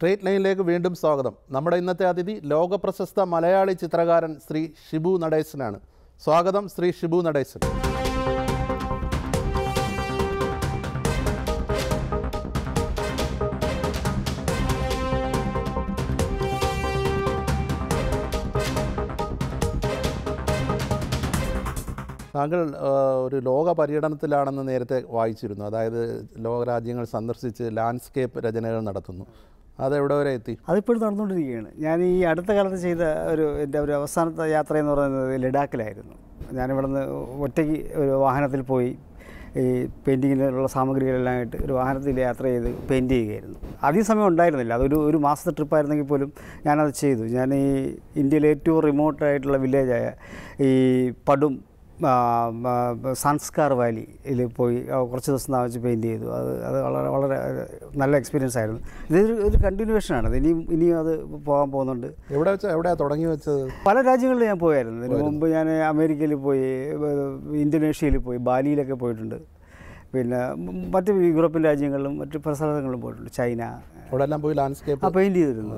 Straight ലൈനിലേക്ക് വീണ്ടും സ്വാഗതം. നമ്മുടെ ഇന്നത്തെ അതിഥി ലോകപ്രശസ്ത മലയാളി ചിത്രകാരൻ ശ്രീ ഷിബു നടേശനാണ്. സ്വാഗതം ശ്രീ ഷിബു നടേശൻ. താങ്കൾ ഒരു ലോക പര്യടനത്തിലാണെന്ന് നേരത്തെ വായിച്ചിരുന്നു. അതായത് ലോകരാജ്യങ്ങൾ സന്ദർശിച്ച് ലാൻഡ്സ്കേപ്പ് രചനകൾ നടത്തുന്നു. അതെവിടെ വരെ എത്തി? അതിപ്പോഴും നടന്നുകൊണ്ടിരിക്കുകയാണ്. ഞാൻ ഈ അടുത്ത കാലത്ത് ചെയ്ത ഒരു എന്റെ ഒരു അവസാനത്തെ യാത്ര എന്ന് പറയുന്നത് ലഡാക്കിലായിരുന്നു. ഞാനിവിടുന്ന് ഒറ്റയ്ക്ക് ഒരു വാഹനത്തിൽ പോയി ഈ പെയിന്റിങ്ങിനുള്ള സാമഗ്രികളെല്ലാം ആയിട്ട് ഒരു വാഹനത്തിൽ യാത്ര ചെയ്ത് പെയിന്റ് ചെയ്യുകയായിരുന്നു. അധികം സമയം ഉണ്ടായിരുന്നില്ല. അതൊരു ഒരു മാസത്തെ ട്രിപ്പായിരുന്നെങ്കിൽ പോലും ഞാനത് ചെയ്തു. ഞാൻ ഈ ഇന്ത്യയിലെ ഏറ്റവും റിമോട്ടായിട്ടുള്ള വില്ലേജായ ഈ പടും സംസ്കാർ വാലിയിൽ പോയി കുറച്ച് ദിവസം താമസിച്ച് പെയിന്റ് ചെയ്തു. അത് അത് വളരെ വളരെ നല്ല എക്സ്പീരിയൻസ് ആയിരുന്നു. ഇതൊരു ഒരു കണ്ടിന്യൂവേഷനാണ് ഇനിയും ഇനിയും അത് പോകാൻ പോകുന്നുണ്ട്. എവിടെ വെച്ചാൽ എവിടെ തുടങ്ങി വെച്ചത്? പല രാജ്യങ്ങളിൽ ഞാൻ പോയായിരുന്നു. ഇതിന് മുമ്പ് ഞാൻ അമേരിക്കയിൽ പോയി ഇന്തോനേഷ്യയിൽ പോയി ബാലിയിലൊക്കെ പോയിട്ടുണ്ട്. പിന്നെ മറ്റ് യൂറോപ്യൻ രാജ്യങ്ങളിലും മറ്റ് പല സ്ഥലങ്ങളിലും പോയിട്ടുണ്ട്. ചൈന അവിടെ എല്ലാം പോയി ലാൻഡ്സ്കേപ്പ് പെയിന്റ് ചെയ്തിരുന്നു.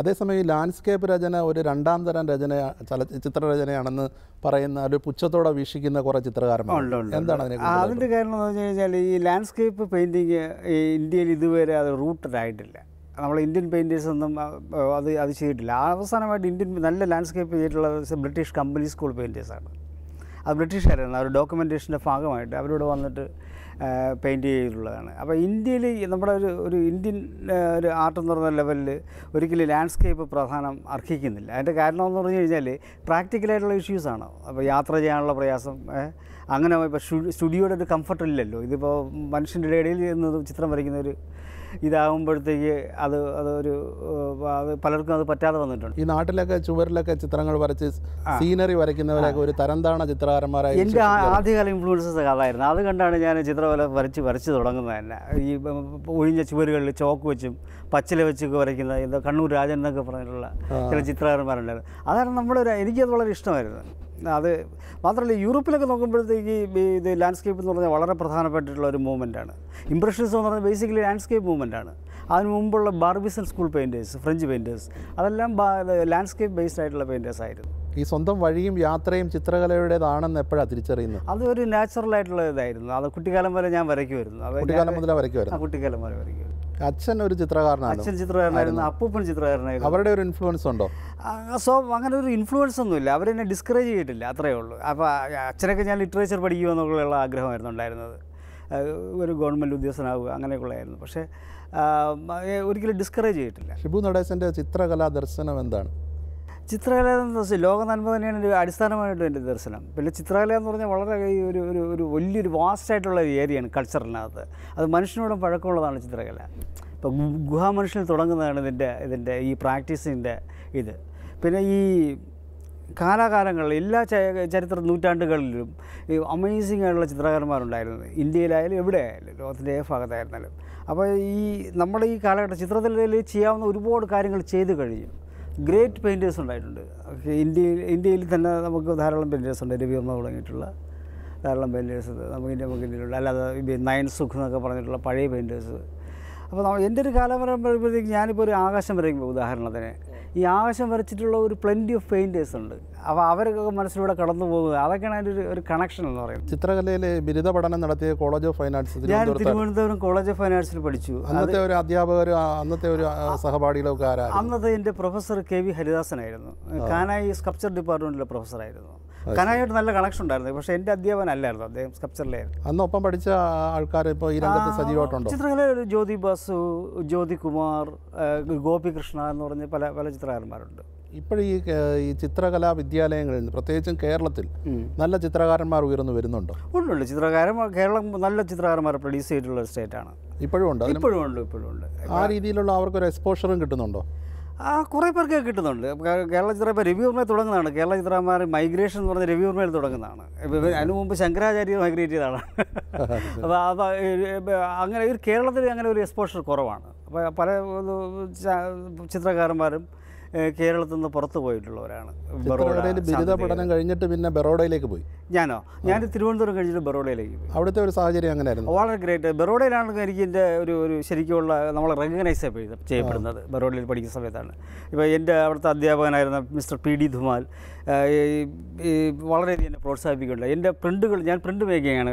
അതേസമയം ഈ ലാൻഡ്സ്കേപ്പ് രചന ഒരു രണ്ടാം തരം രചന ചല ചിത്രരചനയാണെന്ന് പറയുന്ന ഒരു പുച്ഛത്തോടെ വീക്ഷിക്കുന്ന കുറേ ചിത്രകാരന്മാരുണ്ട്. എന്താണ് അതിനെ അതിന്റെ കാരണം എന്ന് പറഞ്ഞു കഴിഞ്ഞാൽ ഈ ലാൻഡ്സ്കേപ്പ് പെയിന്റിങ് ഈ ഇന്ത്യയിൽ ഇതുവരെ അത് റൂട്ടഡ് ആയിട്ടില്ല. നമ്മൾ ഇന്ത്യൻ പെയിന്റേഴ്സ് ഒന്നും അത് അത് ചെയ്തിട്ടില്ല. അവസാനമായിട്ട് ഇന്ത്യൻ നല്ല ലാൻഡ്സ്കേപ്പ് ചെയ്തിട്ടുള്ളത് ബ്രിട്ടീഷ് കമ്പനി സ്കൂൾ പെയിന്റേഴ്സാണ് അത് ബ്രിട്ടീഷുകാരായിരുന്നു അവർ ഡോക്യുമെന്റേഷന്റെ ഭാഗമായിട്ട് അവരോട് വന്നിട്ട് പെയിന്റ് ചെയ്തിട്ടുള്ളതാണ് അപ്പോൾ ഇന്ത്യയിൽ നമ്മുടെ ഒരു ഒരു ഇന്ത്യൻ ഒരു ആർട്ട് എന്ന് പറയുന്ന ലെവലിൽ ഒരിക്കലും ലാൻഡ്സ്കേപ്പ് പ്രധാനം അർഹിക്കുന്നില്ല. അതിന്റെ കാരണം എന്ന് പറഞ്ഞു കഴിഞ്ഞാൽ പ്രാക്ടിക്കലായിട്ടുള്ള ഇഷ്യൂസാണ് അപ്പോൾ യാത്ര ചെയ്യാനുള്ള പ്രയാസം അങ്ങനെ ഇപ്പോൾ സ്റ്റുഡിയോയുടെ ഒരു കംഫർട്ട് ഇല്ലല്ലോ. ഇതിപ്പോൾ മനുഷ്യന്റെ ഇടയിൽ നിന്ന് ചിത്രം വരയ്ക്കുന്ന ഒരു ഇതാകുമ്പോഴത്തേക്ക് അത് അതൊരു അത് പലർക്കും അത് പറ്റാതെ വന്നിട്ടുണ്ട്. ഈ നാട്ടിലൊക്കെ ചുവരിലൊക്കെ ചിത്രങ്ങൾ വരച്ച് സീനറി വരയ്ക്കുന്നവരൊക്കെ ഒരു തരംതാണ ചിത്രകാരന്മാരായി എന്റെ ആദ്യകാല ഇൻഫ്ലുവൻസസ് അതായിരുന്നു. അത് കണ്ടാണ് ഞാൻ ചിത്രകല വരച്ച് വരച്ച് തുടങ്ങുന്നത് തന്നെ. ഈ ഒഴിഞ്ഞ ചുവരുകളിൽ ചോക്ക് വെച്ചും പച്ചില വെച്ചൊക്കെ വരയ്ക്കുന്ന എന്തോ കണ്ണൂർ രാജൻ എന്നൊക്കെ പറഞ്ഞിട്ടുള്ള ചില ചിത്രകാരന്മാരുണ്ടായിരുന്നു അതാണ് നമ്മളൊരു എനിക്കത് വളരെ ഇഷ്ടമായിരുന്നു. അത് മാത്രമല്ല യൂറോപ്പിലൊക്കെ നോക്കുമ്പോഴത്തേക്ക് ഇത് ലാൻഡ്സ്കേപ്പ് എന്ന് പറഞ്ഞാൽ വളരെ പ്രധാനപ്പെട്ടിട്ടുള്ള ഒരു മൂവ്മെന്റാണ് ഇംപ്രഷനിസം എന്ന് പറഞ്ഞാൽ ബേസിക്കലി ലാൻഡ്സ്കേപ്പ് മൂവ്മെന്റാണ് അതിന് മുമ്പുള്ള Barbizon school painters French painters അതെല്ലാം ലാൻഡ്സ്കേപ്പ് ബേസ്ഡ് ആയിട്ടുള്ള പെയിന്റേഴ്സ് ആയിരുന്നു. ഈ സ്വന്തം വഴിയും യാത്രയും ചിത്രകലയുടേതാണെന്ന് എപ്പോഴാണ് തിരിച്ചറിയുന്നത്? അതൊരു നാച്ചുറൽ ആയിട്ടുള്ള ഇതായിരുന്നു. അത് കുട്ടിക്കാലം വരെ ഞാൻ വരയ്ക്കുമായിരുന്നു. കുട്ടിക്കാലം മുതൽ മുതലേ വരയ്ക്കുമായിരുന്നു. കുട്ടിക്കാലം വരെ വരയ്ക്കുമായിരുന്നു. അച്ഛൻ ഒരു ചിത്രകാരനാണ്. അച്ഛൻ ചിത്രകാരനായിരുന്നു അപ്പൂപ്പൻ ചിത്രകാരനായിരുന്നു. അവരുടെ ഒരു ഇൻഫ്ലുവൻസ് ഉണ്ടോ? സോ അങ്ങനെ ഒരു ഇൻഫ്ലുവൻസ് ഒന്നുമില്ല. അവരെന്നെ ഡിസ്കറേജ് ചെയ്തിട്ടില്ല അത്രയേ ഉള്ളൂ. അപ്പോൾ അച്ഛനൊക്കെ ഞാൻ ലിറ്ററേച്ചർ പഠിക്കുക എന്നുള്ള ആഗ്രഹമായിരുന്നു ഉണ്ടായിരുന്നത്. ഒരു ഗവൺമെന്റ് ഉദ്യോഗസ്ഥനാവുക അങ്ങനെയൊക്കെയുള്ളതായിരുന്നു പക്ഷേ ഒരിക്കലും ഡിസ്കറേജ് ചെയ്തിട്ടില്ല. ഷിബു നടേശന്റെ ചിത്രകലാ ദർശനം എന്താണ്? ചിത്രകല എന്ന് വെച്ചാൽ ലോക നന്മ തന്നെയാണ് ഒരു അടിസ്ഥാനമായിട്ടും എന്റെ ദർശനം. പിന്നെ ചിത്രകല എന്ന് പറഞ്ഞാൽ വളരെ ഒരു ഒരു ഒരു വലിയൊരു വാസ്റ്റായിട്ടുള്ള ഒരു ഏരിയയാണ് കൾച്ചറിനകത്ത്. അത് മനുഷ്യനോടും പഴക്കമുള്ളതാണ് ചിത്രകല. ഇപ്പോൾ ഗുഹാമനുഷ്യനിൽ തുടങ്ങുന്നതാണ് ഇതിന്റെ ഇതിന്റെ ഈ പ്രാക്ടീസിന്റെ ഇത്. പിന്നെ ഈ കാലാകാലങ്ങളിൽ എല്ലാ ചരിത്ര നൂറ്റാണ്ടുകളിലും ഈ അമേസിംഗ് ആയിട്ടുള്ള ചിത്രകാരന്മാരുണ്ടായിരുന്നു. ഇന്ത്യയിലായാലും എവിടെയായാലും ലോകത്തിന്റെ ഏത് ഭാഗത്തായിരുന്നാലും. അപ്പോൾ ഈ നമ്മുടെ ഈ കാലഘട്ടം ചിത്രത്തിൽ ചെയ്യാവുന്ന ഒരുപാട് കാര്യങ്ങൾ ചെയ്തു കഴിഞ്ഞു. ഗ്രേറ്റ് പെയിന്റേഴ്സ് ഉണ്ടായിട്ടുണ്ട്. ഇന്ത്യയിൽ ഇന്ത്യയിൽ തന്നെ നമുക്ക് ധാരാളം പെയിന്റേഴ്സ് ഉണ്ട്. രവിവർമ്മ തുടങ്ങിയിട്ടുള്ള ധാരാളം പെയിന്റേഴ്സ് നമുക്ക് ഇന്ത്യ നമുക്ക് ഇന്ത്യയിലുണ്ട് അല്ലാതെ നയൻ സുഖ് എന്നൊക്കെ പറഞ്ഞിട്ടുള്ള പഴയ പെയിന്റേഴ്സ് അപ്പോൾ എന്റെ ഒരു കാലം വരുമ്പോഴത്തേക്ക് ഞാനിപ്പോൾ ഒരു ആകാശം വരയ്ക്കുമ്പോൾ ഉദാഹരണത്തിന് ഈ ആകാശം വരച്ചിട്ടുള്ള ഒരു പ്ലെന്റി ഓഫ് പെയിന്റേഴ്സ് ഉണ്ട്. അപ്പോൾ അവരൊക്കെ മനസ്സിലൂടെ കടന്നു പോകുന്നത്. അതൊക്കെയാണ് അതിന്റെ ഒരു ഒരു കണക്ഷൻ എന്ന് പറയുന്നത്. ചിത്രകലയിൽ ബിരുദ പഠനം നടത്തിയ കോളേജ് ഓഫ് ഫൈൻ ആർട്സ് ഞാൻ തിരുവനന്തപുരം കോളേജ് ഓഫ് ഫൈൻ ആർട്സിൽ പഠിച്ചു. അന്നത്തെ ഒരു അധ്യാപകർ അന്നത്തെ ഒരു സഹപാഠികളൊക്കെ ആരാ അന്നത്തെ എന്റെ പ്രൊഫസർ കെ വി ഹരിദാസനായിരുന്നു. കാനായി സ്കൾപ്ചർ ഡിപ്പാർട്ട്മെന്റിലെ പ്രൊഫസറായിരുന്നു കാനായിട്ട് നല്ല കണക്ഷൻ ഉണ്ടായിരുന്നു. പക്ഷേ എന്റെ അധ്യാപനല്ലായിരുന്നു അദ്ദേഹം സ്കൾപ്ചറിലായിരുന്നു അന്ന് ഒപ്പം പഠിച്ച ആൾക്കാർ ഇപ്പോൾ ഈ രംഗത്ത് സജീവമായിട്ടുണ്ടോ ചിത്രകലയിൽ ജ്യോതി ബാസു ജ്യോതി കുമാർ ഗോപികൃഷ്ണ എന്ന് പറഞ്ഞ പല പല ചിത്രകാരന്മാരുണ്ട്. ഇപ്പോഴീ ഈ ചിത്രകലാ വിദ്യാലയങ്ങളിൽ നിന്ന് പ്രത്യേകിച്ചും കേരളത്തിൽ നല്ല ചിത്രകാരന്മാർ ഉയർന്നു വരുന്നുണ്ടോ? ഉണ്ടുണ്ട് ചിത്രകാരൻ കേരളം നല്ല ചിത്രകാരന്മാരെ പ്രൊഡ്യൂസ് ചെയ്തിട്ടുള്ള സ്റ്റേറ്റ് സ്റ്റേറ്റാണ് ഇപ്പോഴും ഉണ്ട് ഇപ്പോഴും ഉണ്ട് ഇപ്പോഴും ഉണ്ട്. ആ രീതിയിലുള്ള അവർക്കൊരു എക്സ്പോഷറും കിട്ടുന്നുണ്ടോ? ആ കുറേ പേർക്ക് കിട്ടുന്നുണ്ട്. കേരള ചിത്ര ഇപ്പോൾ രവിവർമ്മയിൽ തുടങ്ങുന്നതാണ്. കേരള ചിത്രമാർ മൈഗ്രേഷൻ എന്ന് പറഞ്ഞ രവിവർമ്മയിൽ തുടങ്ങുന്നതാണ്. അതിനു മുമ്പ് ശങ്കരാചാര്യ മൈഗ്രേറ്റ് ചെയ്തതാണ്. അപ്പോൾ അപ്പോൾ അങ്ങനെ ഒരു കേരളത്തിൽ അങ്ങനെ ഒരു എക്സ്പോഷർ കുറവാണ്. അപ്പോൾ പല ചിത്രകാരന്മാരും കേരളത്തിൽ നിന്ന് പുറത്തു പോയിട്ടുള്ളവരാണ് ബറോഡയിൽ ബിരുദ പഠനം കഴിഞ്ഞിട്ട് പിന്നെ ബറോഡയിലേക്ക് പോയി? ഞാനോ? ഞാൻ തിരുവനന്തപുരം കഴിഞ്ഞിട്ട് ബറോഡയിലേക്ക് പോയി. അവിടുത്തെ ഒരു സാഹചര്യം അങ്ങനെയായിരുന്നു വളരെ ഗ്രേറ്റ് ബറോഡയിലാണ് എനിക്ക് എന്റെ ഒരു ഒരു ശരിക്കുമുള്ള നമ്മൾ റെക്കഗ്നൈസ് ചെയ്യപ്പെടുന്നത്. ബറോഡയിൽ പഠിക്കുന്ന സമയത്താണ്. ഇപ്പോൾ എന്റെ അവിടുത്തെ അധ്യാപകനായിരുന്ന മിസ്റ്റർ പി ഡി ധുമാൽ വളരെയധികം എന്നെ പ്രോത്സാഹിപ്പിക്കുന്നുണ്ട്. എന്റെ പ്രിന്റുകൾ ഞാൻ പ്രിന്റ് മേക്കിങ്ങാണ്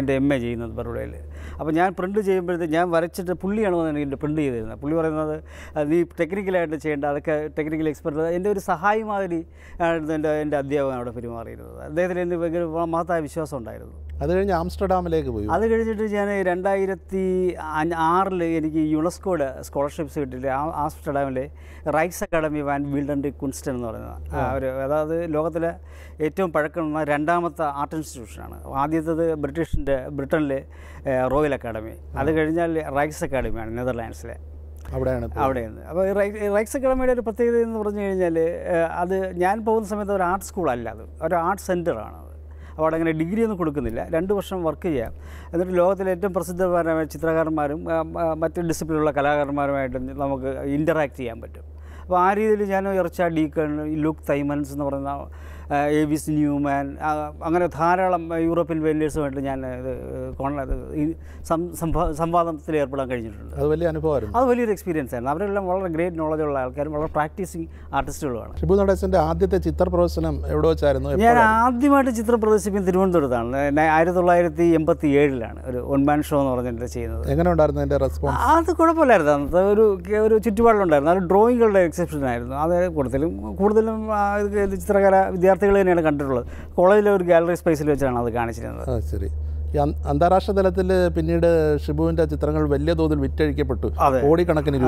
എന്റെ എം എ ചെയ്യുന്നത് ബറോഡയിൽ. അപ്പോൾ ഞാൻ പ്രിന്റ് ചെയ്യുമ്പോഴത്തേക്ക് ഞാൻ വരച്ചിട്ട് പുള്ളിയാണ് വന്ന് എനിക്ക് പ്രിന്റ് ചെയ്തിരുന്നത്. പുള്ളി പറയുന്നത് "അത് നീ ടെക്നിക്കലായിട്ട് ചെയ്യേണ്ട അതൊക്കെ ടെക്നിക്കൽ എക്സ്പെർട്ട് എന്റെ ഒരു സഹായി മാതിരി ആയിരുന്നു എന്റെ എന്റെ അധ്യാപകൻ അവിടെ പെരുമാറിയിരുന്നത്. അദ്ദേഹത്തിന് എന്റെ ഭയങ്കര മഹത്തായ വിശ്വാസം ഉണ്ടായിരുന്നു. അത് കഴിഞ്ഞ് ആംസ്റ്റർഡാമിലേക്ക് പോയി. അത് കഴിഞ്ഞിട്ട് ഞാൻ രണ്ടായിരത്തി ആറിൽ എനിക്ക് യുനെസ്കോയുടെ സ്കോളർഷിപ്സ് കിട്ടിയിട്ട് ആ- ആംസ്റ്റർഡാമിലെ Rijks academy van Beeldende Kunsten എന്ന് പറയുന്നത് ഒരു അതായത് ലോകത്തിലെ ഏറ്റവും പഴക്കമുള്ള രണ്ടാമത്തെ ആർട്ട് ഇൻസ്റ്റിറ്റ്യൂഷനാണ്. ആദ്യത്തേത് ബ്രിട്ടീഷിന്റെ ബ്രിട്ടനിലെ റോയൽ അക്കാഡമി. അത് കഴിഞ്ഞാൽ റൈക്സ് അക്കാഡമിയാണ് നെതർലാൻഡ്സിലെ. അവിടെയാണ് അവിടെയാണ്. അപ്പോൾ ഈ റൈക്സ് അക്കാഡമിയുടെ ഒരു പ്രത്യേകത എന്ന് പറഞ്ഞു കഴിഞ്ഞാൽ അത് ഞാൻ പോകുന്ന സമയത്ത് ഒരു ആർട്ട് സ്കൂളല്ല അത്. ഒരു ആർട്ട് സെന്ററാണ് അത്. അപ്പോൾ അവിടെ അങ്ങനെ ഡിഗ്രി ഒന്നും കൊടുക്കുന്നില്ല. രണ്ട് വർഷം വർക്ക് ചെയ്യാം. എന്നിട്ട് ലോകത്തിലെ ഏറ്റവും പ്രസിദ്ധപരമായ ചിത്രകാരന്മാരും മറ്റ് ഡിസിപ്ലിനുള്ള കലാകാരന്മാരുമായിട്ട് നമുക്ക് ഇന്ററാക്ട് ചെയ്യാൻ പറ്റും. അപ്പോൾ ആ രീതിയിൽ ഞാൻ ഇറച്ച ഡീക്കൺ ലുക്ക് തൈമൻസ് എന്ന് പറയുന്ന ആ, സി ന്യൂമാൻ അങ്ങനെ ധാരാളം യൂറോപ്യൻ വെല്ലേഴ്സുമായിട്ട് ഞാൻ ഇത് സംവാദത്തിൽ ഏർപ്പെടാൻ കഴിഞ്ഞിട്ടുണ്ട്. അത് വലിയ അനുഭവമായിരുന്നു. അത് വലിയൊരു എക്സ്പീരിയൻസ് ആയിരുന്നു. അവരെല്ലാം വളരെ ഗ്രേറ്റ് നോളജുള്ള ആൾക്കാരും വളരെ പ്രാക്ടീസിങ് ആർട്ടിസ്റ്റുകളുമാണ് ഷിബു നടേശന്റെ ആദ്യത്തെ ചിത്ര പ്രദർശനം എവിടെ വെച്ചായിരുന്നു? ഞാൻ? ആദ്യമായിട്ട് ചിത്ര പ്രദർശിപ്പിക്കുന്നത് തിരുവനന്തപുരത്താണ് ആയിരത്തി തൊള്ളായിരത്തി എൺപത്തി ഏഴിലാണ് ഒരു ഒൻമാൻ ഷോ എന്ന് പറഞ്ഞിട്ട് ചെയ്യുന്നത്. എങ്ങനെ ഉണ്ടായിരുന്നു അതിന്റെ റെസ്പോൺസ് അത് കുഴപ്പമില്ലായിരുന്നു. അന്നത്തെ ഒരു ഒരു ചുറ്റുപാടിലുണ്ടായിരുന്നു. അത് ഡ്രോയിങ്ങുകളുടെ എക്സെപ്ഷൻ ആയിരുന്നു. അത് കൂടുതലും കൂടുതലും ചിത്രകല ഇത് വിദ്യാർത്ഥികൾ തന്നെയാണ് കണ്ടിട്ടുള്ളത്. കോളേജിലെ ഒരു ഗാലറി സ്പേസിൽ വെച്ചാണ് അത് കാണിച്ചിരുന്നത്. ശരി. അന്താരാഷ്ട്ര തലത്തിൽ പിന്നീട് ഷിബുവിന്റെ ചിത്രങ്ങൾ വലിയ തോതിൽ വിറ്റഴിക്കപ്പെട്ടു. കോടിക്കണക്കിന്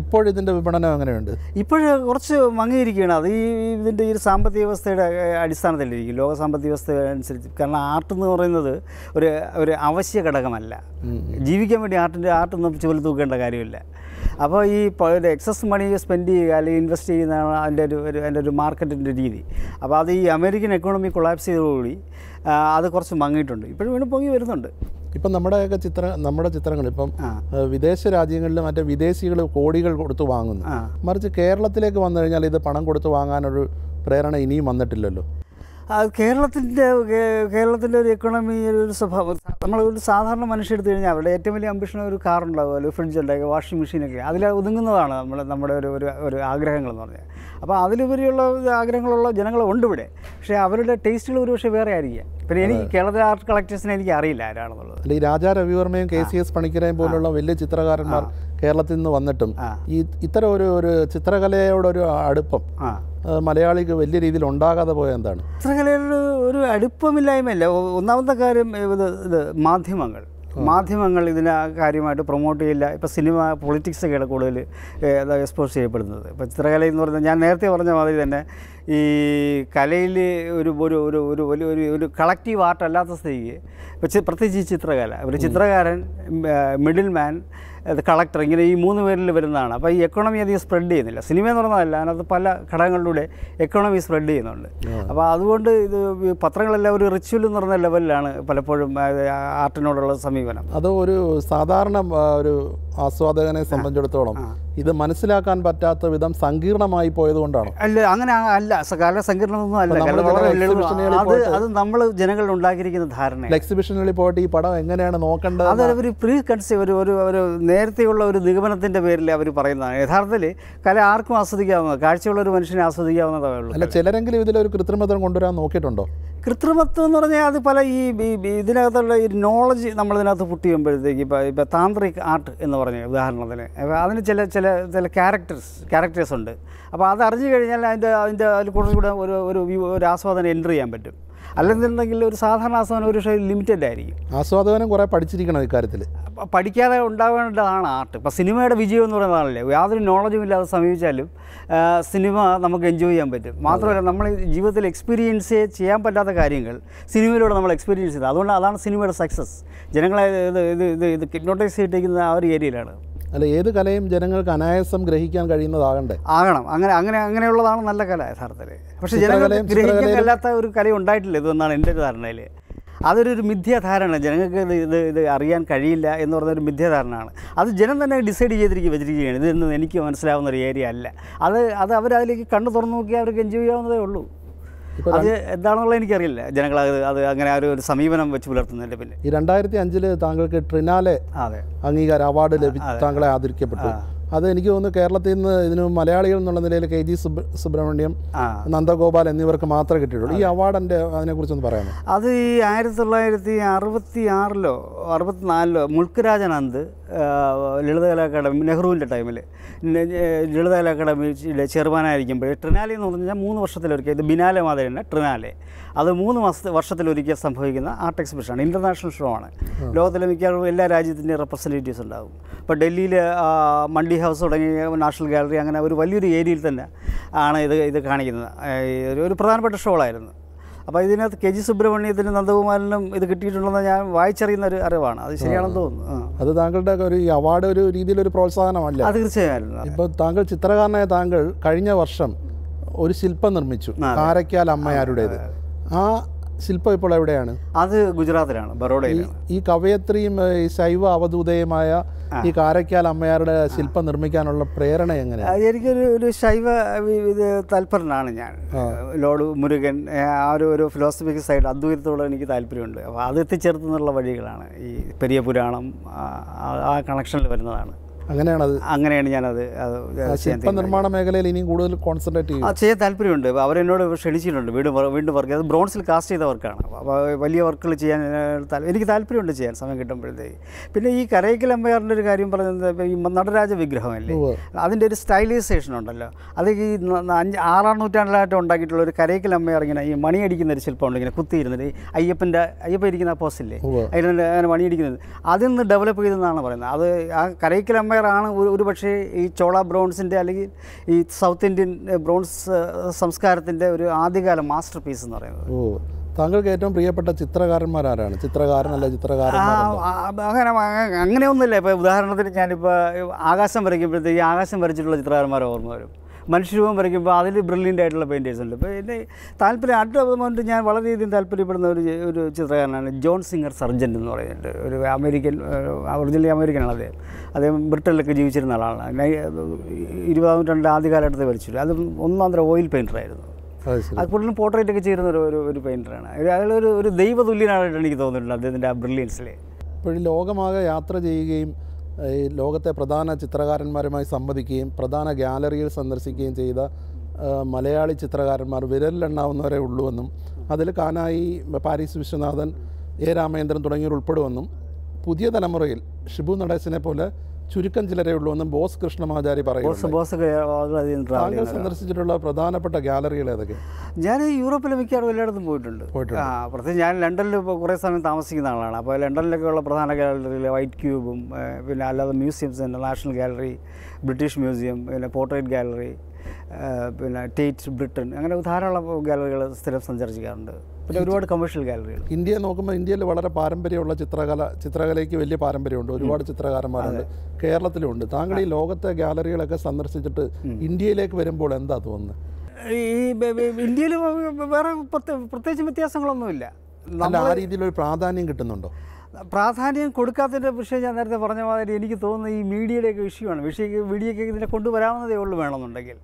ഇപ്പോഴിതിന്റെ വിപണനം എങ്ങനെയുണ്ട്? ഇപ്പോഴ് കുറച്ച് മങ്ങിയിരിക്കുകയാണ്. അത് ഈ ഇതിന്റെ ഈ സാമ്പത്തിക വ്യവസ്ഥയുടെ അടിസ്ഥാനത്തിലിരിക്കും ലോക സാമ്പത്തിക വ്യവസ്ഥ അനുസരിച്ച്. കാരണം ആർട്ട് എന്ന് പറയുന്നത് ഒരു ഒരു അവശ്യ ഘടകമല്ല. ജീവിക്കാൻ വേണ്ടി ആർട്ടിന്റെ ആർട്ടൊന്നും ചുവൽ തൂക്കേണ്ട കാര്യമില്ല. അപ്പോൾ ഈ എക്സസ് മണി സ്പെൻഡ് ചെയ്യുക അല്ലെങ്കിൽ ഇൻവെസ്റ്റ് ചെയ്യുന്നതാണ് അതിന്റെ ഒരു ഒരു അതിന്റെ ഒരു മാർക്കറ്റിന്റെ രീതി. അപ്പോൾ അത് ഈ അമേരിക്കൻ എക്കോണമി കൊളാപ്സ് ചെയ്തതോടുകൂടി അത് കുറച്ച് മങ്ങിയിട്ടുണ്ട്. ഇപ്പോഴും വീണ്ടും പൊങ്ങി വരുന്നുണ്ട്. ഇപ്പം നമ്മുടെയൊക്കെ ചിത്ര നമ്മുടെ ചിത്രങ്ങൾ ഇപ്പം വിദേശ രാജ്യങ്ങളിൽ മറ്റേ വിദേശികൾ കോടികൾ കൊടുത്ത് വാങ്ങുന്നു. മറിച്ച് കേരളത്തിലേക്ക് വന്നു കഴിഞ്ഞാൽ ഇത് പണം കൊടുത്ത് വാങ്ങാനൊരു പ്രേരണ ഇനിയും വന്നിട്ടില്ലല്ലോ. കേരളത്തിന്റെ കേരളത്തിന്റെ ഒരു എക്കണോമി ഒരു സ്വഭാവം. നമ്മൾ ഒരു സാധാരണ എടുത്തു കഴിഞ്ഞാൽ അവരുടെ ഏറ്റവും വലിയ അംബിഷൻ ഒരു കാർ ഉണ്ടാവുമല്ലോ ഫ്രിഡ്ജ് ഉണ്ടാക്കുക വാഷിംഗ് മെഷീനൊക്കെ അതിൽ ഒതുങ്ങുന്നതാണ് നമ്മൾ നമ്മുടെ ഒരു ഒരു ഒരു ആഗ്രഹങ്ങൾ എന്ന് പറഞ്ഞാൽ. അപ്പോൾ അതിലുപരിയുള്ള ആഗ്രഹങ്ങളുള്ള ജനങ്ങൾ ഉണ്ട് ഇവിടെ. പക്ഷേ അവരുടെ ടേസ്റ്റുകൾ ഒരുപക്ഷെ വേറെ ആയിരിക്കാം. പിന്നെ എനിക്ക് കേരളത്തിലെ ആർട്ട് കളക്ടേഴ്സിനെ എനിക്ക് അറിയില്ല ആരാണെന്നുള്ളത്. അല്ലെങ്കിൽ ഈ രാജാ രവിവർമ്മയും കെ സി എസ് പണിക്കരെയും പോലുള്ള വലിയ ചിത്രകാരന്മാർ കേരളത്തിൽ നിന്ന് വന്നിട്ടും. ഈ ഇത്തരം ഒരു ഒരു ചിത്രകലയോടൊരു അടുപ്പം മലയാളിക്ക് വലിയ രീതിയിൽ ഉണ്ടാകാതെ പോയ എന്താണ്? ചിത്രകലയുടെ ഒരു അടുപ്പമില്ലായ്മയല്ല. ഒന്നാമത്തെ കാര്യം ഇത് ഇത് മാധ്യമങ്ങൾ. മാധ്യമങ്ങൾ ഇതിനെ കാര്യമായിട്ട് പ്രൊമോട്ട് ചെയ്യില്ല. ഇപ്പോൾ സിനിമ പൊളിറ്റിക്സൊക്കെയാണ് കൂടുതൽ എക്സ്പോസ് ചെയ്യപ്പെടുന്നത്. ഇപ്പോൾ ചിത്രകല എന്ന് പറഞ്ഞാൽ ഞാൻ നേരത്തെ പറഞ്ഞ മാതിരി തന്നെ ഈ കലയിൽ ഒരു ഒരു ഒരു ഒരു വലിയ ഒരു ഒരു കളക്റ്റീവ് ആർട്ട് അല്ലാത്ത സ്ഥിതിക്ക് പ്രത്യേകിച്ച് ചിത്രകല. ഒരു ചിത്രകാരൻ മിഡിൽ മാൻ കളക്ടർ ഇങ്ങനെ ഈ മൂന്ന് പേരിൽ വരുന്നതാണ്. അപ്പോൾ ഈ എക്കോണമി അധികം സ്പ്രെഡ് ചെയ്യുന്നില്ല. സിനിമ എന്ന് പറഞ്ഞതല്ല അതിനകത്ത് പല ഘടകങ്ങളിലൂടെ എക്കോണമി സ്പ്രെഡ് ചെയ്യുന്നുണ്ട്. അപ്പോൾ അതുകൊണ്ട് ഇത് പത്രങ്ങളെല്ലാം ഒരു റിച്വൽ എന്ന് പറഞ്ഞ ലെവലിലാണ് പലപ്പോഴും ആർട്ടിനോടുള്ള സമീപനം. അത് ഒരു സാധാരണ ഒരു ആസ്വാദകനെ സംബന്ധിച്ചിടത്തോളം ഇത് മനസ്സിലാക്കാൻ പറ്റാത്ത വിധം സങ്കീർണമായി പോയതുകൊണ്ടാണ്. അല്ല അങ്ങനെ അല്ല കല സങ്കീർണമൊന്നും അല്ല. അത് അത് നമ്മൾ ജനങ്ങൾ ഉണ്ടാക്കിയിരിക്കുന്ന ധാരണ. എക്സിബിഷനുകളിൽ പോയിട്ട് ഈ പടം എങ്ങനെയാണ് നോക്കേണ്ടത് അത് ഒരു പ്രീ കൺസീവ് ഒരു ഒരു ഒരു നേരത്തെയുള്ള ഒരു നിഗമനത്തിന്റെ പേരിൽ അവർ പറയുന്നതാണ്. യഥാർത്ഥത്തിൽ കല ആർക്കും ആസ്വദിക്കാവുന്നത് കാഴ്ചയുള്ള ഒരു മനുഷ്യനെ ആസ്വദിക്കാവുന്നതേ ഉള്ളൂ അല്ല ചിലരെങ്കിലും ഇതിലൊരു കൃത്രിമത്വം കൊണ്ടുവരാൻ നോക്കിയിട്ടുണ്ടോ? കൃത്രിമത്വം എന്ന് പറഞ്ഞാൽ അത് പല ഈ ഇതിനകത്തുള്ള ഈ നോളജ് നമ്മളിതിനകത്ത് പുട്ട് ചെയ്യുമ്പോഴത്തേക്ക് ഇപ്പോൾ ഇപ്പോൾ താന്ത്രിക് ആർട്ട് എന്ന് പറഞ്ഞ ഉദാഹരണത്തിന്. അപ്പോൾ അതിന് ചില ചില ചില ക്യാരക്ടേഴ്സ് ക്യാരക്ടേഴ്സ് ഉണ്ട്. അപ്പോൾ അത് അറിഞ്ഞു കഴിഞ്ഞാൽ അതിന്റെ അതിന്റെ അതിൽ കുറച്ചുകൂടെ ഒരു ഒരു ഒരു ആസ്വാദനം എന്റർ ചെയ്യാൻ പറ്റും. അല്ലെന്നുണ്ടെങ്കിൽ ഒരു സാധാരണ ആസ്വാദനം ഒരു പക്ഷേ ലിമിറ്റഡ് ആയിരിക്കും. ആസ്വാദനം കുറേ പഠിച്ചിരിക്കണം ഇക്കാര്യത്തിൽ പഠിക്കാതെ ഉണ്ടാവേണ്ടതാണ് ആർട്ട് ഇപ്പോൾ സിനിമയുടെ വിജയം എന്ന് പറയുന്നതാണല്ലേ? യാതൊരു നോളജും ഇല്ലാതെ സമീപിച്ചാലും സിനിമ നമുക്ക് എൻജോയ് ചെയ്യാൻ പറ്റും. മാത്രമല്ല നമ്മൾ ജീവിതത്തിൽ എക്സ്പീരിയൻസ് ചെയ്യാൻ പറ്റാത്ത കാര്യങ്ങൾ സിനിമയിലൂടെ നമ്മൾ എക്സ്പീരിയൻസ് ചെയ്തത് അതുകൊണ്ട് അതാണ് സിനിമയുടെ സക്സസ് ജനങ്ങളെ ഇത് ഇത് ഇത് ഇത് കിഡ്നോട്ടൈസ് ചെയ്തിരിക്കുന്ന ആ ഒരു ഏരിയയിലാണ് അല്ല ഏത് കലയും ജനങ്ങൾക്ക് അനായാസം ഗ്രഹിക്കാൻ കഴിയുന്നതാകണ്ടേ? ആകണം. അങ്ങനെ അങ്ങനെ അങ്ങനെയുള്ളതാണ് നല്ല കല യഥാർത്ഥത്തിൽ പക്ഷേ ചിത്രകലയിലും- കഴിയാത്ത ഒരു കല ഉണ്ടായിട്ടില്ല ഇതെന്നാണ് എന്റെ ഒരു ധാരണയിൽ അതൊരു ഒരു മിഥ്യാധാരണ ജനങ്ങൾക്ക് ഇത് ഇത് ഇത് അറിയാൻ കഴിയില്ല എന്ന് പറഞ്ഞൊരു മിഥ്യാധാരണയാണ്. അത് ജനം തന്നെ ഡിസൈഡ് ചെയ്തിരിക്കുക വെച്ചിരിക്കുകയാണ്. ഇതെന്ന് എനിക്ക് മനസ്സിലാവുന്ന ഒരു ഏരിയ അല്ല. അത് അത് അവരതിലേക്ക് കണ്ണു തുറന്നു നോക്കിയാൽ അവർക്ക് എൻജോയ് ചെയ്യാവുന്നതേ ഉള്ളൂ. അത് എന്താണെന്നുള്ളത് എനിക്കറിയില്ല. ജനങ്ങൾ അത് അത് അങ്ങനെ ആ ഒരു ഒരു സമീപനം വെച്ച് പുലർത്തുന്നതിന്റെ പിന്നെ ഈ രണ്ടായിരത്തി അഞ്ചിൽ താങ്കൾക്ക് ട്രിനാലെ അതെ. അംഗീകാരം അവാർഡ് ലഭിച്ചു താങ്കളെ ആദരിക്കപ്പെട്ടു. അത് എനിക്ക് തോന്നുന്നു കേരളത്തിൽ നിന്ന് ഇതിന് മലയാളികൾ എന്നുള്ള നിലയിൽ കെ ജി സുബ് സുബ്രഹ്മണ്യം നന്ദഗോപാൽ എന്നിവർക്ക് മാത്രമേ കിട്ടിയിട്ടുള്ളൂ. ഈ അവാർഡിന്റെ അതിനെക്കുറിച്ചൊന്ന് പറയാമോ? അത് ഈ ആയിരത്തി തൊള്ളായിരത്തി അറുപത്തി ആറിലോ അറുപത്തിനാലിലോ മുൾക്കരാജനന്ത് ലളിതകലാ അക്കാദമി നെഹ്റുവിന്റെ ടൈമിൽ ലളിതകലാ അക്കാദമിയുടെ ചെയർമാനായിരിക്കുമ്പോൾ ട്രിനാലി എന്ന് പറഞ്ഞാൽ മൂന്ന് വർഷത്തിലൊരിക്കൽ ഇത് ബിനാലെ മാതിരി തന്നെ ട്രിനാലെ. അത് മൂന്ന് മാസത്തെ വർഷത്തിലൊരിക്കൽ സംഭവിക്കുന്ന ആർട്ട് എക്സിബിഷനാണ് ഇന്റർനാഷണൽ ഷോ ആണ്. ലോകത്തിലെ മിക്കവാറും എല്ലാ രാജ്യത്തിന്റെയും റെപ്രസെന്റേറ്റീവ്സ് ഉണ്ടാകും ഇപ്പോൾ ഡൽഹിയിൽ മണ്ടി ഹൗസ് തുടങ്ങിയ നാഷണൽ ഗാലറി അങ്ങനെ ഒരു വലിയൊരു ഏരിയയിൽ തന്നെ ആണ് ഇത് ഇത് കാണിക്കുന്നത്. ഒരു പ്രധാനപ്പെട്ട ഷോകളായിരുന്നു അപ്പോൾ ഇതിനകത്ത് കെ ജി സുബ്രഹ്മണ്യത്തിനും നന്ദകുമാരനും ഇത് കിട്ടിയിട്ടുണ്ടെന്ന് ഞാൻ വായിച്ചറിയുന്ന ഒരു അറിവാണ്. അത് ശരിയാണെന്ന് തോന്നുന്നു. അത് താങ്കളുടെ ഒരു ഈ അവാർഡ് ഒരു രീതിയിൽ ഒരു പ്രോത്സാഹനമല്ല. അത് തീർച്ചയായും. ഇപ്പോൾ താങ്കൾ ചിത്രകാരനായ താങ്കൾ കഴിഞ്ഞ വർഷം ഒരു ശില്പം നിർമ്മിച്ചു. കാരക്കാൽ അമ്മയാരുടേത്. ആ ശില്പം ഇപ്പോൾ എവിടെയാണ്? അത് ഗുജറാത്തിലാണ് ബറോഡയിലാണ്. ഈ കവയത്രിയും ഈ ശൈവ അവധൂതയുമായ ഈ കാരക്കാൽ അമ്മയാരുടെ ശില്പം നിർമ്മിക്കാനുള്ള പ്രേരണ എങ്ങനെയാണ്? എനിക്കൊരു ഒരു ശൈവ ഇത് താല്പര്യനാണ് ഞാൻ. ലോഡ് മുരുകൻ ആ ഒരു ഒരു ഫിലോസഫിക്കൽ സൈഡ് അദ്വൈതത്തോട് എനിക്ക് താല്പര്യമുണ്ട്. അപ്പോൾ അത് എത്തിച്ചേർത്തുന്നുള്ള വഴികളാണ് ഈ പെരിയ പുരാണം ആ കണക്ഷനിൽ വരുന്നതാണ്. അങ്ങനെയാണ് അത് അങ്ങനെയാണ് ഞാനത് ശില്പ നിർമ്മാണ മേഖലയിൽ ഇനിയും കൂടുതൽ കോൺസെൻട്രേറ്റ് ചെയ്യും ചെയ്യാൻ താല്പര്യമുണ്ട്. അവരെന്നോട് ക്ഷണിച്ചിട്ടുണ്ട്. വീണ്ടും വീണ്ടും വർക്ക് അത് ബ്രോൺസിൽ കാസ്റ്റ് ചെയ്ത വർക്കാണ്. വലിയ വർക്കുകൾ ചെയ്യാൻ എനിക്ക് താല്പര്യമുണ്ട് ചെയ്യാൻ സമയം കിട്ടുമ്പോഴത്തേക്ക്. പിന്നെ ഈ കരയ്ക്കൽ അമ്പയാറിന്റെ ഒരു കാര്യം പറയുന്നത് ഈ നടരാജ വിഗ്രഹമല്ലേ. അതിന്റെ ഒരു സ്റ്റൈലൈസേഷൻ ഉണ്ടല്ലോ. അത് ഈ അഞ്ച് ആറാം നൂറ്റാണ്ടിലായിട്ട് ഉണ്ടാക്കിയിട്ടുള്ള ഒരു കരയ്ക്കൽ അമ്മയാർ ഇങ്ങനെ ഈ മണിയടിക്കുന്ന ഒരു ശില്പമുണ്ട് ഇങ്ങനെ കുത്തിയിരുന്നത്. അയ്യപ്പന്റെ അയ്യപ്പ ഇരിക്കുന്ന പോസ്റ്റില്ലേ. അതിൽ അങ്ങനെ മണിയടിക്കുന്നത്. അതിൽ നിന്ന് ഡെവലപ്പ് ചെയ്തെന്നാണ് പറയുന്നത്. അത് ആ കരയ്ക്കൽ അമ്പയറാണ് ഒരു ഒരു പക്ഷേ ഈ ചോള ബ്രോൺസിന്റെ അല്ലെങ്കിൽ ഈ സൗത്ത് ഇന്ത്യൻ ബ്രോൺസ് സംസ്കാരത്തിന്റെ ഒരു ആദ്യകാല മാസ്റ്റർ പീസ് എന്ന് പറയുന്നത്. ഓ താങ്കൾക്ക് ഏറ്റവും പ്രിയപ്പെട്ട ചിത്രകാരന്മാരാരാണ് ചിത്രകാരൻ അല്ല ആ, ചിത്രകാരന്മാർ അങ്ങനെ അങ്ങ- അങ്ങനെയൊന്നുമില്ല. ഇപ്പോൾ ഉദാഹരണത്തിന് ഞാനിപ്പോൾ ആകാശം വരയ്ക്കുമ്പോഴത്തേക്ക് ഈ ആകാശം വരച്ചിട്ടുള്ള ചിത്രകാരന്മാരെ ഓർമ്മ വരും. മനുഷ്യരൂപം വരയ്ക്കുമ്പോൾ അതിൽ ബ്രില്യന്റ് ആയിട്ടുള്ള പെയിന്റേഴ്സ് ഉണ്ട്. ഇപ്പോൾ എന്റെ താല്പര്യം അടുത്ത ഞാൻ വളരെയധികം താല്പര്യപ്പെടുന്ന ഒരു ഒരു ചിത്രകാരനാണ് ജോൺ സിംഗർ സർജന്റ് എന്ന് പറയുന്നുണ്ട്. ഒരു അമേരിക്കൻ ഒറിജിനലി അമേരിക്കനാണ് അദ്ദേഹം. അദ്ദേഹം ബ്രിട്ടനിലൊക്കെ ജീവിച്ചിരുന്ന ആളാണ്. ഇരുപതാം നൂറ്റാണ്ടിന്റെ ആദ്യ കാലഘട്ടത്തിൽ വരച്ചിട്ട് അത് ഒന്നാം തരം ഓയിൽ പെയിന്ററായിരുന്നു അത് കൂടുതലും പോർട്രേറ്റ് ഒക്കെ ചെയ്യുന്ന ഒരു ഒരു ഒരു പെയിന്ററാണ് അയാളൊരു ഒരു ദൈവതുല്യനായിട്ടാണ് എനിക്ക് തോന്നിയിട്ടുണ്ട് അദ്ദേഹത്തിന്റെ ആ ബ്രില്യൻസിൽ ഇപ്പോൾ ലോകമാകെ യാത്ര ചെയ്യുകയും ഈ ലോകത്തെ പ്രധാന ചിത്രകാരന്മാരുമായി സംവദിക്കുകയും പ്രധാന ഗാലറിയിൽ സന്ദർശിക്കുകയും ചെയ്ത മലയാളി ചിത്രകാരന്മാർ വിരലിലെണ്ണാവുന്നവരെ ഉള്ളുവെന്നും അതിൽ കാനായി പാരീസ് വിശ്വനാഥൻ എ രാമേന്ദ്രൻ തുടങ്ങിയവർ ഉൾപ്പെടുമെന്നും പുതിയ തലമുറയിൽ ഷിബു നടേശനെ പോലെ ചുരുക്കം ചിലരേ എന്ന് ബോസ് കൃഷ്ണമാചാരി പറയുന്നു താങ്കൾ സന്ദർശിച്ചിട്ടുള്ള പ്രധാനപ്പെട്ട ഗാലറികൾ ഏതൊക്കെ? ഞാൻ യൂറോപ്പിൽ മിക്കവാറും എല്ലായിടത്തും പോയിട്ടുണ്ട്. പ്രത്യേകിച്ച് ഞാൻ ലണ്ടനിൽ ഇപ്പോൾ കുറേ സമയം താമസിക്കുന്ന ആളാണ്. അപ്പോൾ ലണ്ടനിലൊക്കെ ഉള്ള പ്രധാന ഗാലറിയിൽ വൈറ്റ് ക്യൂബും പിന്നെ അല്ലാതെ മ്യൂസിയംസ് തന്നെ നാഷണൽ ഗാലറി ബ്രിട്ടീഷ് മ്യൂസിയം പിന്നെ പോർട്രേറ്റ് ഗാലറി പിന്നെ ടേറ്റ് ബ്രിട്ടൻ അങ്ങനെ ധാരാളം ഗാലറികൾ സ്ഥിരം സഞ്ചരിക്കാറുണ്ട്. പിന്നെ ഒരുപാട് കമേഴ്ഷ്യൽ ഗാലറികൾ ഇന്ത്യയെ നോക്കുമ്പോൾ ഇന്ത്യയിൽ വളരെ പാരമ്പര്യമുള്ള ചിത്രകല ചിത്രകലയ്ക്ക് വലിയ പാരമ്പര്യമുണ്ട്. ഒരുപാട് ചിത്രകാരന്മാരുണ്ട്. കേരളത്തിലുണ്ട്. താങ്കൾ ഈ ലോകത്തെ ഗാലറികളൊക്കെ സന്ദർശിച്ചിട്ട് ഇന്ത്യയിലേക്ക് വരുമ്പോൾ എന്താ തോന്നുന്നത് ഈ ഇന്ത്യയിൽ വേറെ പ്രത്യേക- പ്രത്യേകിച്ച് വ്യത്യാസങ്ങളൊന്നുമില്ല. അല്ല ആ രീതിയിലൊരു പ്രാധാന്യം കിട്ടുന്നുണ്ടോ? പ്രാധാന്യം കൊടുക്കാത്തതിന്റെ വിഷയം ഞാൻ നേരത്തെ പറഞ്ഞ മാതിരി എനിക്ക് തോന്നുന്നത് ഈ മീഡിയയുടെയൊക്കെ വിഷയമാണ് വിഷയ മീഡിയയ്ക്ക് ഇതിനെ കൊണ്ടുവരാവുന്നതേ ഉള്ളൂ വേണമെന്നുണ്ടെങ്കിൽ.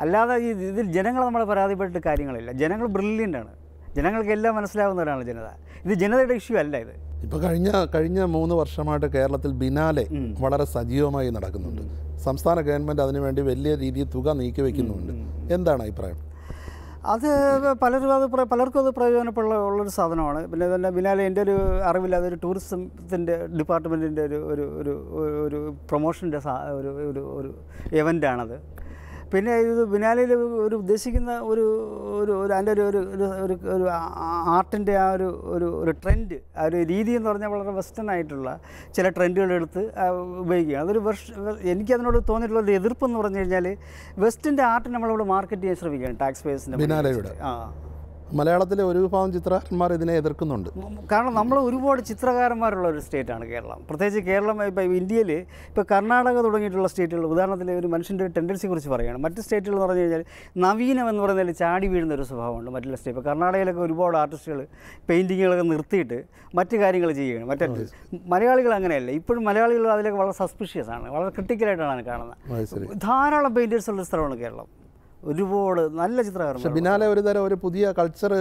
അല്ലാതെ ഈ ഇതിൽ ജനങ്ങൾ നമ്മൾ പരാതിപ്പെട്ടിട്ട് കാര്യങ്ങളില്ല. ജനങ്ങൾ ബ്രില്യന്റ് ആണ്. ജനങ്ങൾക്ക് എല്ലാം മനസ്സിലാവുന്നവരാണ് ജനത. ഇത് ജനതയുടെ ഇഷ്യൂ അല്ല ഇത്. ഇപ്പോൾ കഴിഞ്ഞ കഴിഞ്ഞ മൂന്ന് വർഷമായിട്ട് കേരളത്തിൽ ബിനാലെ വളരെ സജീവമായി നടക്കുന്നുണ്ട്. സംസ്ഥാന ഗവൺമെന്റ് അതിനുവേണ്ടി വലിയ രീതിയിൽ തുക നീക്കി വെക്കുന്നുണ്ട്. എന്താണ് അഭിപ്രായം? അത് പലരും അത് പലർക്കും അത് പ്രയോജനപ്പെടുന്ന ഉള്ളൊരു സാധനമാണ്. പിന്നെ തന്നെ ബിനാലെ എന്റെ ഒരു അറിവില്ല. അതൊരു ടൂറിസത്തിന്റെ ഡിപ്പാർട്ട്മെന്റിന്റെ ഒരു ഒരു ഒരു ഒരു- ഒരു പ്രൊമോഷന്റെ സാ ഒരു ഒരു ഒരു ഇവന്റാണത് പിന്നെ ഇത് ബിനാലയിൽ ഒരു ഉദ്ദേശിക്കുന്ന ഒരു ഒരു ഒരു അതിന്റെ ഒരു ഒരു ഒരു ഒരു ഒരു ആർട്ടിന്റെ ആ ഒരു ഒരു ഒരു ട്രെൻഡ് ആ ഒരു രീതി എന്ന് പറഞ്ഞാൽ വളരെ വെസ്റ്റേൺ ആയിട്ടുള്ള ചില ട്രെൻഡുകൾ എടുത്ത് ഉപയോഗിക്കുക. അതൊരു എനിക്ക് എനിക്കതിനോട് തോന്നിയിട്ടുള്ള ഒരു എതിർപ്പ് എന്ന് പറഞ്ഞു കഴിഞ്ഞാൽ വെസ്റ്റിന്റെ ആർട്ട് നമ്മളിവിടെ മാർക്കറ്റ് ചെയ്യാൻ ശ്രമിക്കുകയാണ് ടാക്സ് പേഴ്സിന്റെ ബിനാലെയുടെ. ആ. മലയാളത്തിലെ ഒരു വിഭാഗം ചിത്രകാരന്മാർ ഇതിനെ എതിർക്കുന്നുണ്ട്. കാരണം നമ്മൾ ഒരുപാട് ചിത്രകാരന്മാരുള്ള ഒരു സ്റ്റേറ്റാണ് കേരളം. പ്രത്യേകിച്ച് കേരളം ഇപ്പോൾ ഇന്ത്യയിൽ ഇപ്പോൾ കർണാടക തുടങ്ങിയിട്ടുള്ള സ്റ്റേറ്റുകൾ ഉദാഹരണത്തിന് ഒരു മനുഷ്യന്റെ ഒരു ടെൻഡൻസിയെ കുറിച്ച് പറയുകയാണ്. മറ്റ് സ്റ്റേറ്റുകൾ എന്ന് പറഞ്ഞു കഴിഞ്ഞാൽ നവീനം എന്ന് പറയുന്നതിൽ ചാടി വീഴുന്ന ഒരു സ്വഭാവമുണ്ട് മറ്റുള്ള സ്റ്റേറ്റ്. ഇപ്പോൾ കർണാടകയിലൊക്കെ ഒരുപാട് ആർട്ടിസ്റ്റുകൾ പെയിന്റിങ്ങുകളൊക്കെ നിർത്തിയിട്ട് മറ്റ് കാര്യങ്ങൾ ചെയ്യുകയാണ്. മറ്റേ മലയാളികൾ അങ്ങനെയല്ല. ഇപ്പോഴും മലയാളികൾ അതിലൊക്കെ വളരെ സസ്പിഷ്യസ് ആണ്. വളരെ ക്രിട്ടിക്കലായിട്ടാണ് കാണുന്നത്. ധാരാളം പെയിന്റേഴ്സ് ഉള്ള സ്ഥലമാണ് കേരളം. ഒരുപാട് നല്ല ചിത്രകാരൻ പക്ഷെ ബിനാലെ ഒരു തരം ഒരു പുതിയ കൾച്ചർ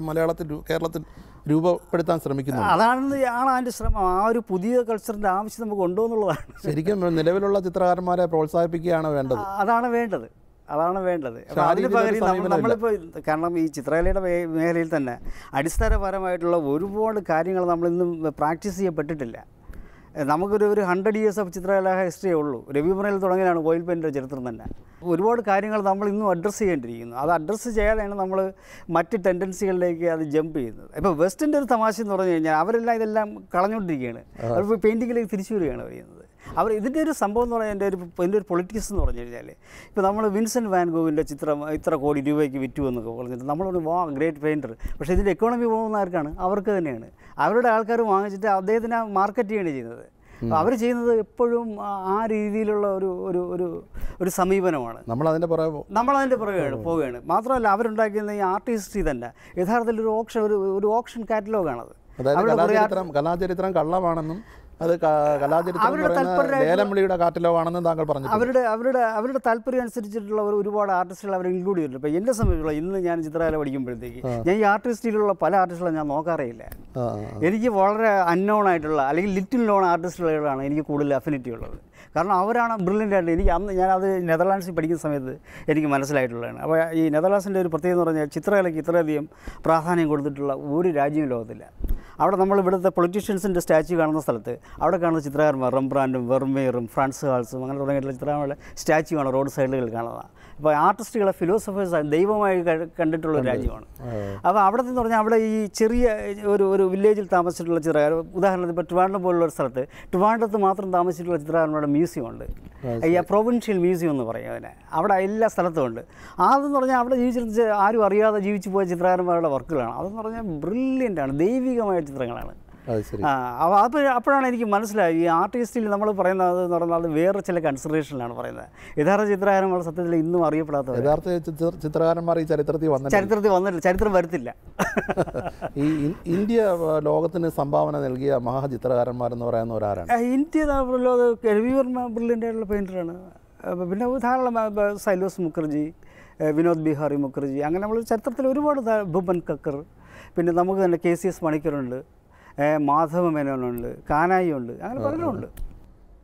മലയാളത്തിൽ കേരളത്തിൽ രൂപപ്പെടുത്താൻ ശ്രമിക്കുന്നു അതാണ് ആണ് അതിന്റെ ശ്രമം. ആ ഒരു പുതിയ കൾച്ചറിന്റെ ആവശ്യം നമുക്ക് ഉണ്ടോ എന്നുള്ളതാണ്. ശരിക്കും നിലവിലുള്ള ചിത്രകാരന്മാരെ പ്രോത്സാഹിപ്പിക്കുകയാണ് വേണ്ടത്. അതാണ് വേണ്ടത്. അതാണ് വേണ്ടത്. അതിന് പകരം. നമ്മളിപ്പോൾ കാരണം ഈ ചിത്രകലയുടെ മേഖലയിൽ തന്നെ അടിസ്ഥാനപരമായിട്ടുള്ള ഒരുപാട് കാര്യങ്ങൾ നമ്മളിന്നും പ്രാക്ടീസ് ചെയ്യപ്പെട്ടിട്ടില്ല. നമുക്കൊരു ഒരു ഹൺഡ്രഡ് ഇയേഴ്സ് ഓഫ് ചിത്രകല ഹിസ്റ്ററിയേ ഉള്ളൂ. രവിപുരയിൽ തുടങ്ങിയാണ് ഓയിൽ പെയിന്റെ ചരിത്രം തന്നെ. ഒരുപാട് കാര്യങ്ങൾ നമ്മൾ ഇന്നും അഡ്രസ്സ് ചെയ്യേണ്ടിയിരിക്കുന്നു. അത് അഡ്രസ്സ് ചെയ്യാതെയാണ് നമ്മൾ മറ്റ് ടെൻഡൻസികളിലേക്ക് അത് ജമ്പ് ചെയ്യുന്നത്. ഇപ്പോൾ വെസ്റ്റിന്റെ ഒരു തമാശ എന്ന് പറഞ്ഞു കഴിഞ്ഞാൽ അവരെല്ലാം ഇതെല്ലാം കളഞ്ഞുകൊണ്ടിരിക്കുകയാണ്. അവർ പെയിന്റിങ്ങിലേക്ക് തിരിച്ചു വരികയാണ് അവർ ചെയ്യുന്നത് അവർ ഇതിന്റെ ഒരു സംഭവം എന്ന് പറഞ്ഞാൽ എന്റെ ഒരു എന്റെ ഒരു പൊളിറ്റിക്സ് എന്ന് പറഞ്ഞു കഴിഞ്ഞാൽ ഇപ്പോൾ നമ്മൾ വിൻസെന്റ് വാൻഗോവിന്റെ ചിത്രം ഇത്ര കോടി രൂപയ്ക്ക് വിറ്റു എന്നൊക്കെ പറഞ്ഞിട്ട് നമ്മളൊരു വാ ഗ്രേറ്റ് പെയിന്റർ. പക്ഷേ ഇതിന്റെ എക്കോണമി പോകുന്ന ആർക്കാണ്? അവർക്ക് തന്നെയാണ്. അവരുടെ ആൾക്കാർ വാങ്ങിച്ചിട്ട് അദ്ദേഹത്തിനെ മാർക്കറ്റ് ചെയ്യാണ് ചെയ്യുന്നത്. അവർ ചെയ്യുന്നത് എപ്പോഴും ആ- രീതിയിലുള്ള ഒരു ഒരു ഒരു ഒരു സമീപനമാണ്. നമ്മൾ അതിന്റെ പുറകെ നമ്മൾ നമ്മളതിന്റെ പുറകെയാണ് പോവുകയാണ്. മാത്രമല്ല അവരുണ്ടാക്കുന്ന ഈ ആർട്ടിസ്റ്റ് ഹിസ്റ്ററി തന്നെ. യഥാർത്ഥത്തിൽ ഒരു ഓപ്ഷൻ ഒരു ഒരു ഓപ്ഷൻ കാറ്റലോഗാണത് കലാചരിത്രം കള്ളമാണെന്നും അത് കലാചരിത്രം എന്ന് അവരുടെ പറയുന്ന തൽപരരായിട്ടുള്ള- ലേലം വിളിയുടെ കാറ്റലോഗാണെന്നും താങ്കൾ പറഞ്ഞു അവരുടെ അവരുടെ അവരുടെ താല്പര്യം അനുസരിച്ചിട്ടുള്ള ഒരുപാട് ആർട്ടിസ്റ്റുകൾ അവർ ഇൻക്ലൂഡ് ചെയ്തിട്ടുണ്ട് ഇപ്പോൾ എന്റെ സമയത്തുള്ള ഇന്ന് ഞാൻ ചിത്രകല പഠിക്കുമ്പോഴത്തേക്ക് ഞാൻ ഈ ആർട്ടിസ്റ്റിലുള്ള പല ആർട്ടിസ്റ്റുകളും ഞാൻ നോക്കാറേയില്ല. എനിക്ക് വളരെ അൺനോൺ ആയിട്ടുള്ള അല്ലെങ്കിൽ ലിറ്റിൽ നോൺ ആർട്ടിസ്റ്റുകളാണ് എനിക്ക് കൂടുതൽ അഫിനിറ്റി ഉള്ളത്. കാരണം അവരാണ് ബ്രില്യന്റ് ആയിട്ട് എനിക്ക് അന്ന് ഞാനത് നെതർലാൻഡ്സിൽ പഠിക്കുന്ന സമയത്ത് എനിക്ക് മനസ്സിലായിട്ടുള്ളതാണ്. അപ്പോൾ ഈ നെതർലാൻഡ്സിന്റെ ഒരു പ്രത്യേകത എന്ന് പറഞ്ഞാൽ ചിത്രകലയ്ക്ക് ഇത്രയധികം പ്രാധാന്യം കൊടുത്തിട്ടുള്ള ഒരു രാജ്യവും ലോകത്തില്ല. അവിടെ നമ്മൾ ഇവിടുത്തെ പൊളിറ്റീഷ്യൻസിന്റെ സ്റ്റാച്യു കാണുന്ന സ്ഥലത്ത് അവിടെ കാണുന്ന ചിത്രകാരന്മാർ റംബ്രാൻഡും വെർമേറും ഫ്രാൻസ് ഹാൾസും അങ്ങനെ തുടങ്ങിയിട്ടുള്ള ചിത്രകാരന്മാരുടെ സ്റ്റാച്യു ആണ് റോഡ് സൈഡുകളിൽ കാണുന്നത്. ഇപ്പോൾ ആർട്ടിസ്റ്റുകളെ ഫിലോസഫേഴ്സ് ദൈവമായി കണ്ടിട്ടുള്ള ഒരു രാജ്യമാണ്. അപ്പോൾ അവിടെ നിന്ന് പറഞ്ഞാൽ അവിടെ ഈ ചെറിയ ഒരു ഒരു വില്ലേജിൽ താമസിച്ചിട്ടുള്ള ചിത്രകാർ ഉദാഹരണത്തിന് ഇപ്പോൾ ട്രിവാൻഡ്രം പോലുള്ള ഒരു സ്ഥലത്ത് ട്രിവാൻഡ്രത്ത് മാത്രം താമസിച്ചിട്ടുള്ള ചിത്രകാരന്മാരുടെ മ്യൂസിയം ഉണ്ട്. ഈ പ്രൊവിൻഷ്യൽ മ്യൂസിയം എന്ന് പറയും അതിനെ. അവിടെ എല്ലാ സ്ഥലത്തും ഉണ്ട്. അതെന്ന് പറഞ്ഞാൽ അവിടെ ജീവിച്ചിരുന്ന ആരും അറിയാതെ ജീവിച്ചു പോയ ചിത്രകാരന്മാരുടെ വർക്കുകളാണ് അതെന്ന് പറഞ്ഞാൽ ബ്രില്യന്റ് ആണ്. ദൈവികമായ ചിത്രങ്ങളാണ്. അപ്പോൾ അപ്പോൾ അപ്പോഴാണ് എനിക്ക് മനസ്സിലായി ഈ ആർട്ടിസ്റ്റിൽ നമ്മൾ പറയുന്നത് എന്ന് പറഞ്ഞാൽ അത് വേറെ ചില കൺസിഡറേഷനിലാണ് പറയുന്നത്. യഥാർത്ഥ ചിത്രകാരന്മാർ സത്യത്തിൽ ഇന്നും അറിയപ്പെടാത്ത യഥാർത്ഥ ചിത്ര- ചിത്രകാരന്മാർ ഈ ചരിത്രത്തിൽ വന്നിട്ട് ചരിത്രത്തിൽ വന്നിട്ടില്ല ചരിത്രം വരുത്തില്ല. ഈ ഇന്ത്യ ലോകത്തിന് സംഭാവന നൽകിയ മഹാചിത്രകാരന്മാരെന്ന് പറയുന്ന ഒരാളാണ് ഇന്ത്യ രവിവർമ്മ ബ്രില്യന്റ് ആയിട്ടുള്ള പെയിന്ററാണ് പിന്നെ ധാരാളം സൈലോസ് മുഖർജി വിനോദ് ബിഹാറി മുഖർജി അങ്ങനെ നമ്മൾ ചരിത്രത്തിൽ ഒരുപാട് ഭൂപൻ കക്കർ പിന്നെ നമുക്ക് തന്നെ കെ സി എസ് മണിക്കറുണ്ട്. മാധവ മേനോനുണ്ട് കാനായി ഉണ്ട് അങ്ങനെ പലരുണ്ട്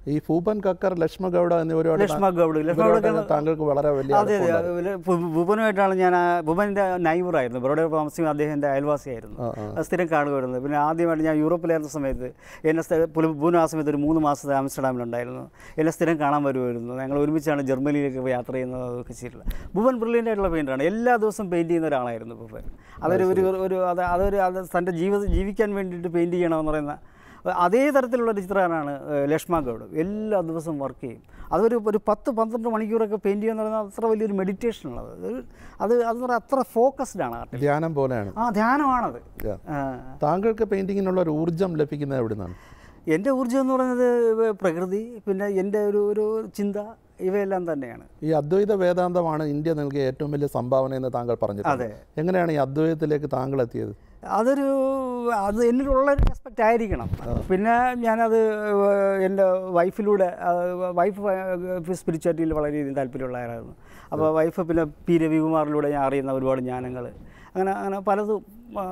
ഈ ഭൂപൻ കക്കർ ലക്ഷ്മ ഗൗഡ എന്നിവരുമായിട്ട് ലക്ഷ്മ ഗൗഡ് ലക്ഷ്മ ഗൗഡ് താങ്കൾക്ക് വളരെ വലിയ അതെ അതെ. അടുപ്പമുണ്ടായിരുന്നു. അതുപോലെ ഭു- ഭുവനുമായിട്ടാണ് ഞാൻ ആ- ഭുവന്റെ നൈബറായിരുന്നു ഇവിടെ താമസിക്കുന്ന അദ്ദേഹം എന്റെ അയൽവാസിയായിരുന്നു സ്ഥിരം കാണുമായിരുന്നു. പിന്നെ ആദ്യമായിട്ട് ഞാൻ യൂറോപ്പിലായിരുന്ന സമയത്ത് എന്നെ ഭൂപൻ ആ സമയത്ത് ഒരു മൂന്ന് മാസത്തെ ആംസ്റ്റർഡാമിലുണ്ടായിരുന്നു. എന്നെ സ്ഥിരം കാണാൻ വരുമായിരുന്നു. ഞങ്ങൾ ഒരുമിച്ചാണ് ജർമ്മനിയിലേക്ക് യാത്ര ചെയ്യുന്നത് അതൊക്കെ ചെയ്തിട്ടുള്ളത്. ഭൂപൻ ബ്രില്യന്റ് ആയിട്ടുള്ള എല്ലാ ദിവസവും പെയിന്റ് ചെയ്യുന്ന ഒരാളായിരുന്നു ഭൂപൻ. അതൊരു ഒരു ഒരു അത് അതൊരു അത് തന്റെ ജീവിത ജീവിക്കാൻ വേണ്ടിയിട്ട് പെയിന്റ് ചെയ്യണമെന്ന് പറയുന്ന അതേ തരത്തിലുള്ള ഒരു ചിത്രകാരനാണ് ലക്ഷ്മ ഗൗഡ്. എല്ലാ ദിവസവും വർക്ക് ചെയ്യും. അതൊരു ഒരു പത്ത് പന്ത്രണ്ട് മണിക്കൂറൊക്കെ പെയിന്റ് ചെയ്യുക എന്ന് പറയുന്നത് അത്ര വലിയൊരു മെഡിറ്റേഷനാണത് അത് അത് അത്ര ഫോക്കസ്ഡ് ആണ് ധ്യാനം പോലെയാണ്. ആ ധ്യാനമാണത്. താങ്കൾക്ക് പെയിന്റിങ്ങിനുള്ള ഒരു ഊർജം ലഭിക്കുന്നത് എവിടെ നിന്നാണ് എന്റെ ഊർജം എന്ന് പറയുന്നത് പ്രകൃതി പിന്നെ എന്റെ ഒരു ഒരു ചിന്ത ഇവയെല്ലാം തന്നെയാണ്. ഈ അദ്വൈത വേദാന്തമാണ് ഇന്ത്യ നൽകിയ ഏറ്റവും വലിയ സംഭാവന എന്ന് താങ്കൾ പറഞ്ഞിട്ടുണ്ട്. അതെ. എങ്ങനെയാണ് ഈ അദ്വൈതത്തിലേക്ക് താങ്കൾ എത്തിയത്? അതൊരു അത് എന്നിലുള്ള ഒരു റെസ്പെക്റ്റ് ആയിരിക്കണം പിന്നെ ഞാനത് എന്റെ വൈഫിലൂടെ വൈഫ് സ്പിരിച്വാലിറ്റിയിൽ വളരെ രീതിയിൽ താല്പര്യമുള്ളവരായിരുന്നു അപ്പോൾ വൈഫ് പിന്നെ പി രവികുമാറിലൂടെ ഞാൻ അറിയുന്ന ഒരുപാട് ജ്ഞാനങ്ങൾ അങ്ങനെ അങ്ങനെ പലതും ആ,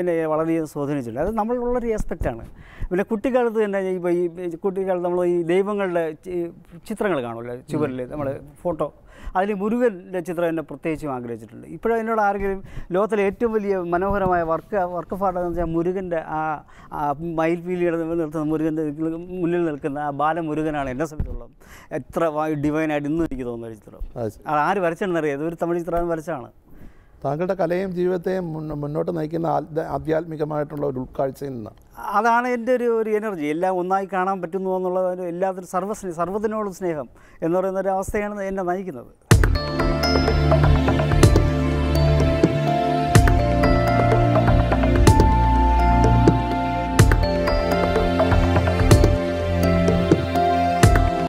എന്നെ വളരെയധികം സ്വാധീനിച്ചിട്ടുണ്ട്. അത് നമ്മളുള്ളൊരു ആസ്പെക്റ്റാണ് പിന്നെ കുട്ടിക്കാലത്ത് തന്നെ ഇപ്പോൾ ഈ കുട്ടിക്കാലത്ത് നമ്മൾ ഈ ദൈവങ്ങളുടെ ചിത്രങ്ങൾ കാണുമല്ലോ? ചുവരിൽ നമ്മൾ ഫോട്ടോ. അതിൽ മുരുകന്റെ ചിത്രം എന്നെ പ്രത്യേകിച്ചും ആഗ്രഹിച്ചിട്ടുണ്ട്. ഇപ്പോഴും എന്നോട് ആരെങ്കിലും ലോകത്തിലെ ഏറ്റവും വലിയ മനോഹരമായ വർക്ക് വർക്ക് ഫാട്ടെന്ന് വെച്ചാൽ മുരുകന്റെ ആ മയിൽപീലിയുടെ നിർത്തുന്ന മുരുകന്റെ മുന്നിൽ നിൽക്കുന്ന ആ ബാലമുരുകനാണ് എന്നെ സംബന്ധിച്ചുള്ളത് എത്ര ഡിവൈനായിട്ട് ഇന്നും എനിക്ക് തോന്നുന്ന ഒരു ചിത്രം. അത് ആര് വരച്ചെന്നറിയാം ഇതൊരു തമിഴ് ചിത്രം വരച്ചാണ് താങ്കളുടെ കലയും ജീവിതത്തെയും മുന്നോട്ട് നയിക്കുന്ന ആധ്യാത്മികമായിട്ടുള്ള ഒരു ഉൾക്കാഴ്ചയിൽ നിന്നാണ് അതാണ് എന്റെ ഒരു ഒരു എനർജി എല്ലാം ഒന്നായി കാണാൻ പറ്റുന്നു എന്നുള്ളത് എല്ലാത്തിനും സർവസ്നേഹം സർവത്തിനോടും സ്നേഹം എന്ന് പറയുന്ന ഒരു അവസ്ഥയാണ് എന്നെ നയിക്കുന്നത്.